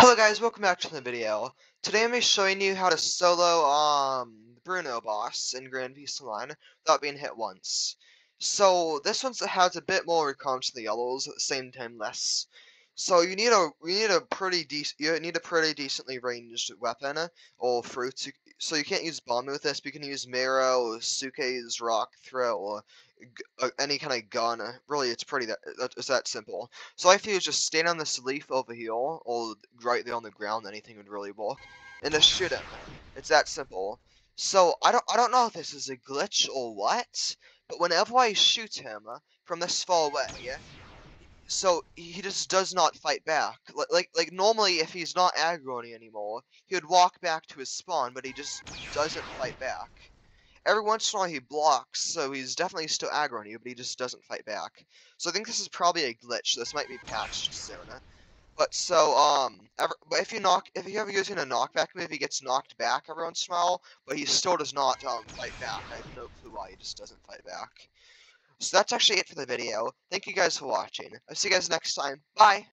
Hello guys, welcome back to the video. Today I'm going to be showing you how to solo um Bruno boss in Grand Piece Online without being hit once. So this one has a bit more recons than the yellows, at the same time less. So you need a you need a pretty decent you need a pretty decently ranged weapon uh, or fruit. So you can't use bomb with this, but you can use Marrow, Suke's rock throw, or uh, any kind of gun. Uh, really, it's pretty uh, that it's that simple. So I feel just stand on this leaf over here, or right there on the ground. Anything would really work, and just shoot him. It's that simple. So I don't I don't know if this is a glitch or what, but whenever I shoot him from this far away, so he just does not fight back. Like, like, like normally, if he's not aggroing anymore, he would walk back to his spawn, but he just doesn't fight back. Every once in a while he blocks, so he's definitely still aggroing you, but he just doesn't fight back. So I think this is probably a glitch. This might be patched soon. But so, um, ever, but if you knock, if you ever using a knockback move, he gets knocked back every once in a while, but he still does not um, fight back. I have no clue why he just doesn't fight back. So that's actually it for the video. Thank you guys for watching. I'll see you guys next time. Bye!